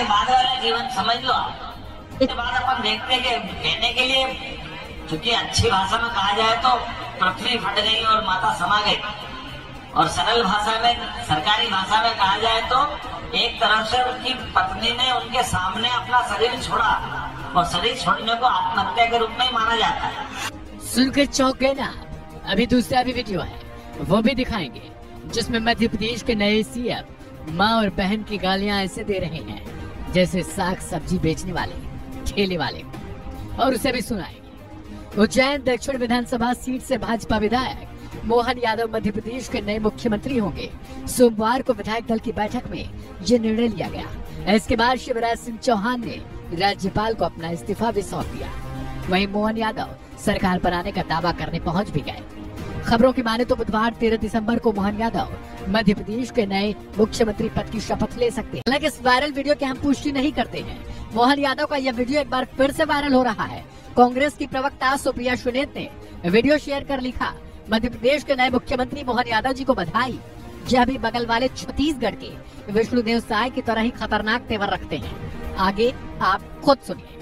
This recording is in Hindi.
बाद वाला जीवन समझ लो आप। इसके बाद अपन देखते हैं कि कहने के लिए क्योंकि अच्छी भाषा में कहा जाए तो पृथ्वी फट गई और माता समा गई। और सरल भाषा में सरकारी भाषा में कहा जाए तो एक तरफ़ से उनकी पत्नी ने उनके सामने अपना शरीर छोड़ा और शरीर छोड़ने को आत्महत्या के रूप में माना जाता है। सुनकर चौंक गए ना? अभी दूसरा भी वीडियो है। वो भी दिखाएँगे जिसमें मध्य प्रदेश के नए सीएम माँ और बहन की गालियाँ ऐसे दे रहे हैं। जैसे साग सब्ज़ी बेचने वाले, ठेले वाले, और उसे भी सुनाएँगे। उज्जैन दक्षिण विधानसभा सीट से भाजपा विधायक मोहन यादव मध्य प्रदेश के नए मुख्यमंत्री होंगे। सोमवार को विधायक दल की बैठक में ये निर्णय लिया गया। इसके बाद शिवराज सिंह चौहान ने राज्यपाल को अपना इस्तीफा भी सौंप दिया। वहीं मोहन यादव सरकार बनाने का दावा करने पहुँच भी गए। खबरों की माने तो बुधवार 13 दिसंबर को मोहन यादव मध्य प्रदेश के नए मुख्यमंत्री पद की शपथ ले सकते हैं। हालाँकि इस वायरल वीडियो की हम पुष्टि नहीं करते हैं। मोहन यादव का यह वीडियो एक बार फिर से वायरल हो रहा है। कांग्रेस की प्रवक्ता सुप्रिया सुनेत ने वीडियो शेयर कर लिखा मध्य प्रदेश के नए मुख्यमंत्री मोहन यादव जी को बधाई। जो अभी बगल वाले छत्तीसगढ़ के विष्णुदेव साय की तरह ही खतरनाक तेवर रखते हैं। आगे आप खुद सुनिए।